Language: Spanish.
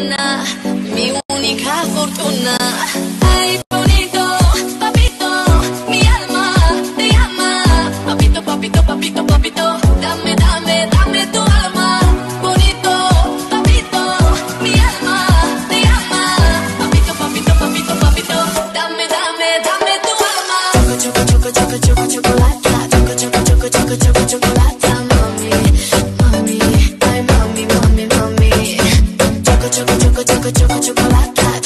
luna, mi única fortuna. Ay, bonito, papito, mi alma te llama. Papito, papito, papito, papito, dame, dame, dame tu alma. Bonito, papito, mi alma te llama. Papito, papito, papito, papito, dame, dame, dame tu alma. Choco, choco, choco, choco, choco, chocolate. Choco, choco, choco, choco, choco, chocolate. choco, choco, choco, chocolate.